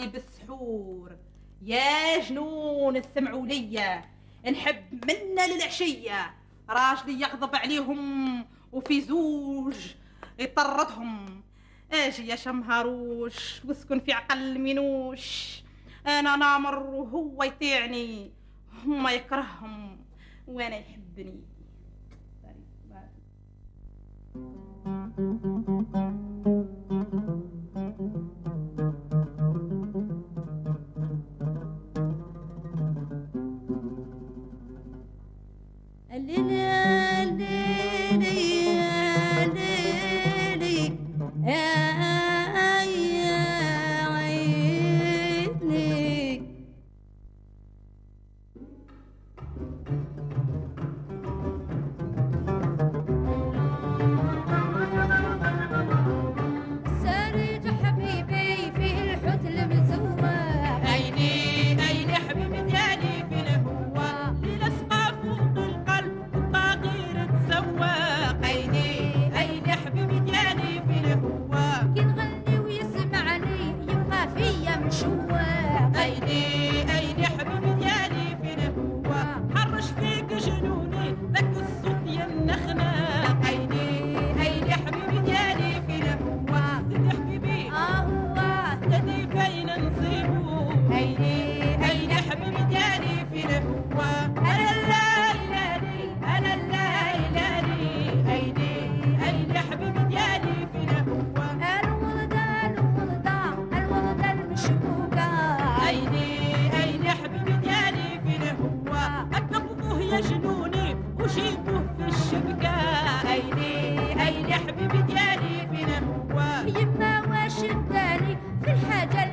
راسلي بالسحور. يا جنون استمعوا ليا نحب منا للعشية. راجلي يغضب عليهم وفي زوج يطردهم. أجي يا شمهروش واسكن في عقل منوش. أنا نامر وهو يطيعني هما يكرههم وأنا يحبني.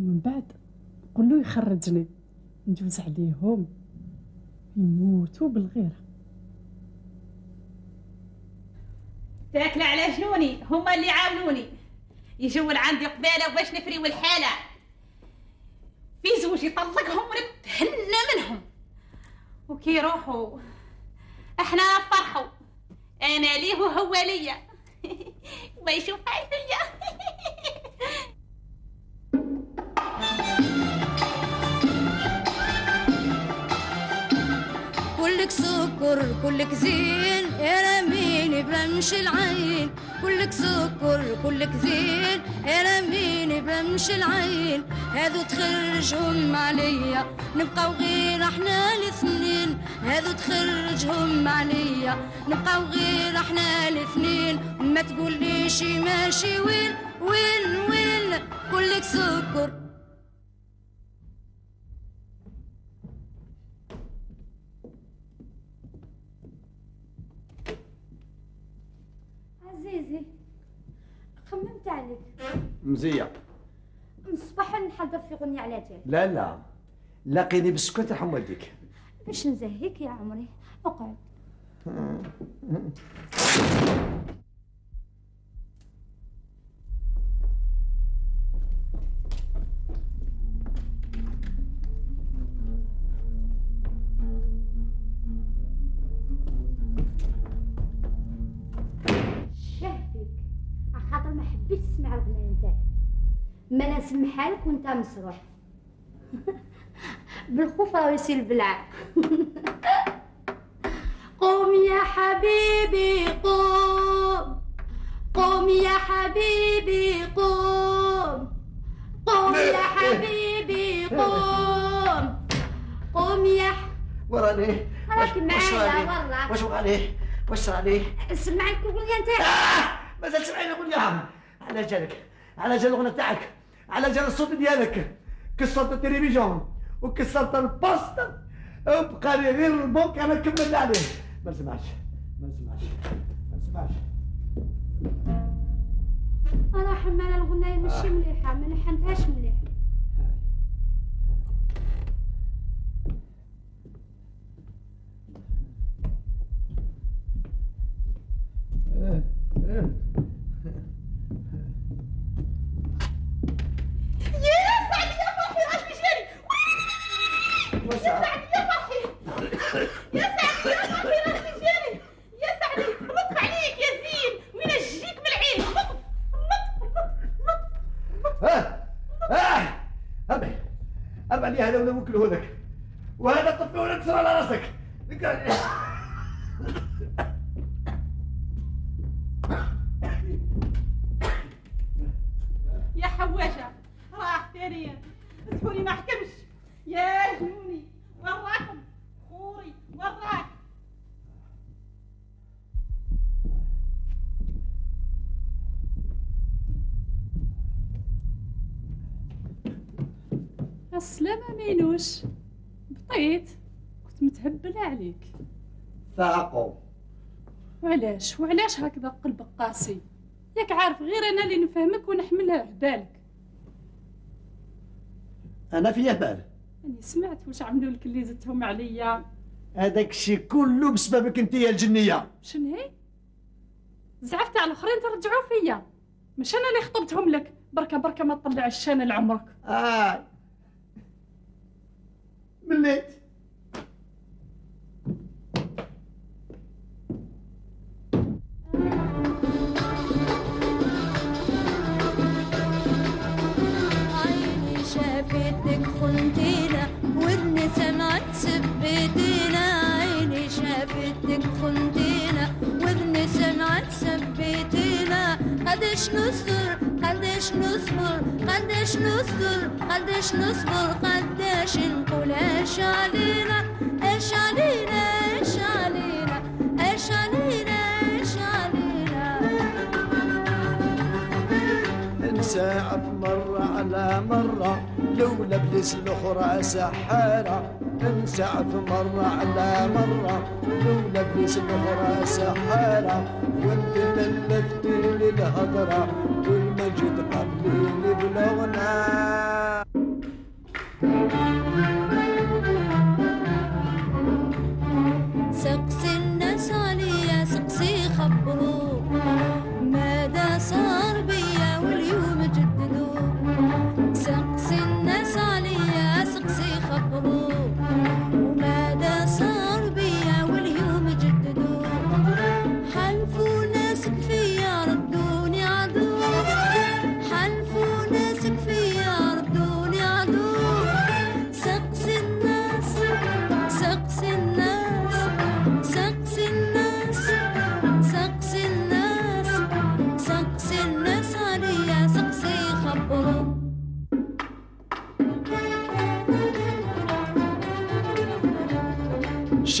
ومن بعد نقولو يخرجني. ندوز عليهم يموتوا بالغيرة. تاكل على جنوني هما اللي عاونوني. يجوا عندي قبالة باش نفريو الحالة. في زوج يطلقهم ونتهنى منهم. وكي يروحوا إحنا فرحوا. أنا ليه وهو ليا؟ ويشوف فيا سكر كلك زين. رميني برمش العين. كلك سكر كلك زين. رميني برمش العين. هذو تخرجهم عليا. نبقاو غير إحنا الاثنين. هذو تخرجهم عليا. نبقاو غير إحنا الاثنين. ما تقوليش ماشي وين وين وين. كلك سكر. عزيزي خممت عليك. مزية. من الصباح نحضر في غنية على جال. لا لا. لاقيني بالسكوت رحم والديك باش نزهيك يا عمري أقعد. ما أنا نسمحها لك وانت مسروح بالخوف راه يصير البلع قوم يا حبيبي قوم. قوم يا حبيبي قوم. قوم يا حبيبي قوم. قوم يا ح... وراني. راك معايا والله. واش راني؟ واش راني؟ سمعك الأغنية نتاعي آه! مازال سمعيني قول ياهم على جالك على جال الاغنيه تاعك. على جال الصوت ديالك. كسرت التلفزيون وكسرت البوست. وبقى لي غير البنك أنا كملت عليه. ما نسمعش. ما نسمعش. ما نسمعش. أنا حمالة الغناية ماشي آه. مليحة ما لحنتهاش مليح Yeah. آه. آه. سعدي يا السلامة مينوش بطيت. كنت متهبلة عليك. ثاقوا وعلاش؟ وعلاش هكذا قلبك قاسي؟ ياك عارف غير أنا اللي نفهمك ونحملها على بالك أنا فيه بال أني سمعت واش عملوا لك اللي زدتهم عليا. هذاك الشيء كله بسببك أنت يا الجنية. شن هي؟ زعفت على الأخرين ترجعوا فيا. مش أنا اللي خطبتهم لك. بركة بركة ما تطلع الشان لعمرك. آه مليت. عيني شافتك خنتينا ودني سمعت سبيتينا. عيني شافتك خنتينا ودني سمعت سبيتينا. قديش نصبر قديش نصبر قديش نصبر قديش نصبر قديش نقول إيش علينا إيش علينا إيش علينا إيش علينا إيش علينا. نساعف مرة على مرة لولا ابليس الأخرى سحارة نساعف مرة على مرة لولا ابليس الأخرى سحارة وانت تلفتي لي الهضرة والمجد قبلي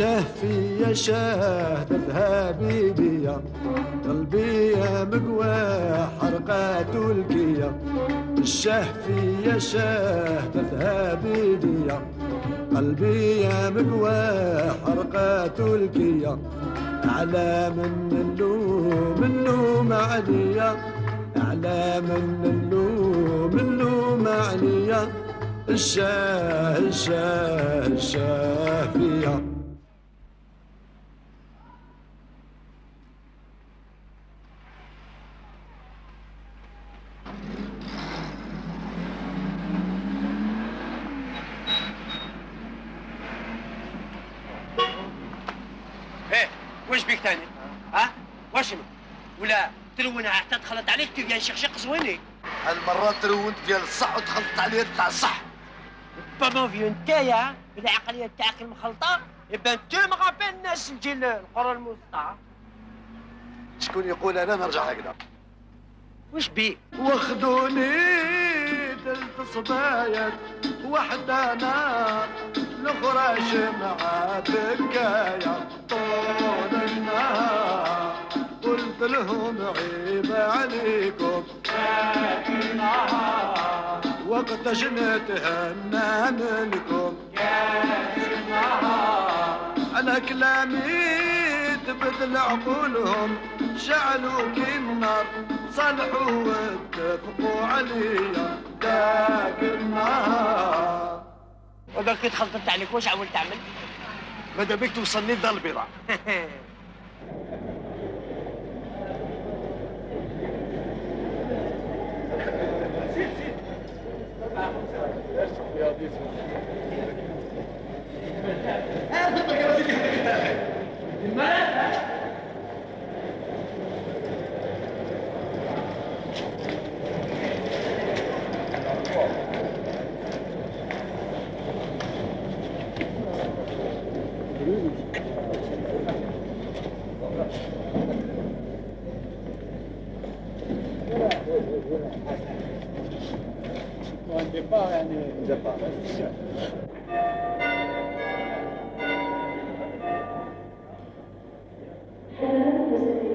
شاه فيا شاه ذهبي بيا قلبي يا مقوى حرقات الكيا الشاه فيا شاه ذهبي بيا قلبي يا مقوى حرقات الكيا أعلى من اللوم اللوم عليا. أعلى من اللوم اللوم عليا. الشاه الشاه الشاه فيا إيه واش بيك تاني؟ ها؟ واشنو؟ ولا تلونها حتى دخلت عليك زويني هالمرات ترونت ديال الصح ودخلت عليه تاع الصح. بابا فيو نتايا بالعقلية تاعك المخلطة. يبان تو مغابين الناس الجيل القرى الموسطى شكون يقول أنا؟ نرجع هكذا واش بيك؟ واخذوني تلت صبايا وحدة نار الاخرى شمعة بكاية طول النهار. قلت لهم عيب عليكم. وقت نتهنى منكم. على كلامي تبدل عقولهم. شعلوا كي النار صلحوا واتفقوا عليا ذاك النهار. وقال كي دخلت عليك واش عاود تعمل؟ ماذا بك توصلني لدار البيضاء؟ visiting.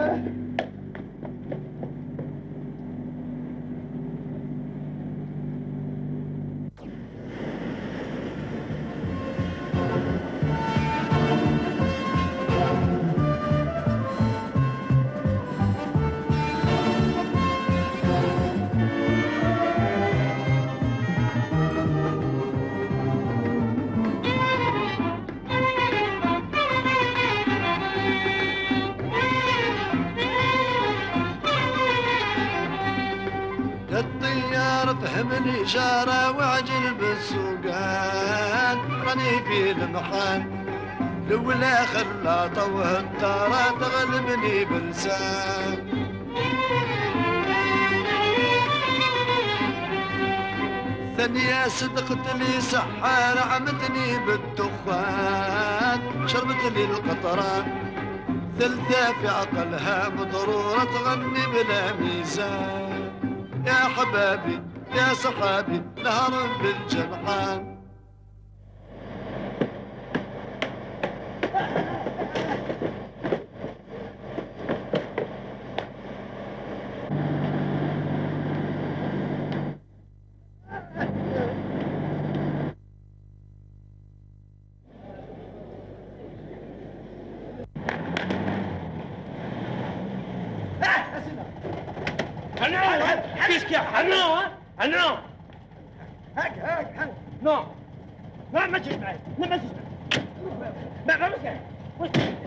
Danke. الطيار فهمني جارة وعجل بالسوقان. راني في المحان لولا خلا طوه الدار تغلبني بلسان. ثانية صدقت لي سحار عمتني بالدخان شربت لي القطران ثلثة في عقلها مضرورة تغني بلا ميزان. يا حبابي يا صحابي نهر بالجنحان أنا كيسك يا أنا أنا هاك هاك هاك نو لا ما تجيش معي لا ما